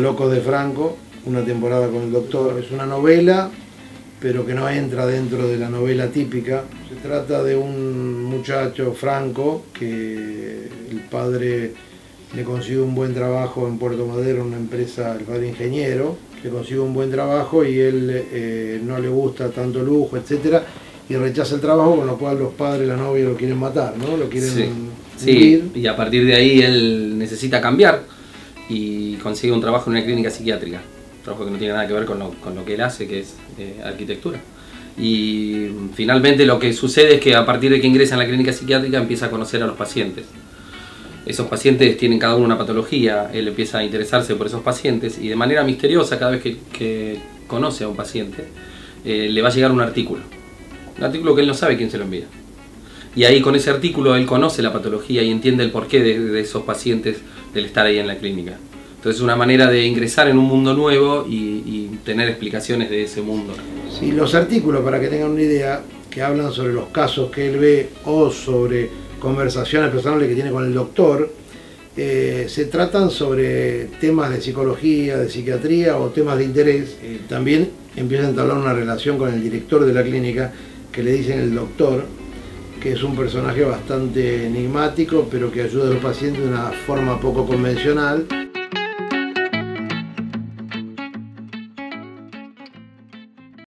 Locos de Franco, una temporada con el doctor. Es una novela, pero que no entra dentro de la novela típica. Se trata de un muchacho franco que el padre le consigue un buen trabajo en Puerto Madero, una empresa, el padre ingeniero, le consigue un buen trabajo y él eh, no le gusta tanto lujo, etcétera, y rechaza el trabajo, con lo cual los padres, la novia lo quieren matar, ¿no? Lo quieren Sí. Sí, y a partir de ahí él necesita cambiar y consigue un trabajo en una clínica psiquiátrica. Un trabajo que no tiene nada que ver con lo, con lo que él hace, que es eh, arquitectura. Y finalmente lo que sucede es que a partir de que ingresa en la clínica psiquiátrica empieza a conocer a los pacientes. Esos pacientes tienen cada uno una patología, él empieza a interesarse por esos pacientes y de manera misteriosa cada vez que, que conoce a un paciente eh, le va a llegar un artículo. Un artículo que él no sabe quién se lo envía. Y ahí con ese artículo él conoce la patología y entiende el porqué de, de esos pacientes del estar ahí en la clínica. Entonces es una manera de ingresar en un mundo nuevo y, y tener explicaciones de ese mundo. Sí, los artículos, para que tengan una idea, que hablan sobre los casos que él ve o sobre conversaciones personales que tiene con el doctor, eh, se tratan sobre temas de psicología, de psiquiatría o temas de interés. Eh, también empieza a entablar una relación con el director de la clínica, que le dicen el doctor, que es un personaje bastante enigmático, pero que ayuda a los pacientes de una forma poco convencional.